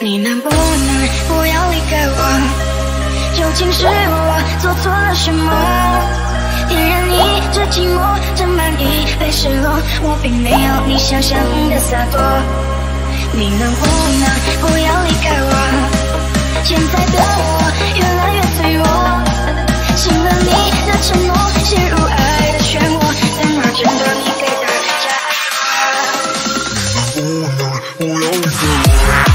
你能不能不要离开我？究竟是我做错了什么？点燃你这寂寞，这满意被失落，我并没有你想象的洒脱。你能不能不要离开我？现在的我越来越脆弱，信了你的承诺，陷入爱的漩涡，怎么值得你给的枷锁？你能不能不要离开我？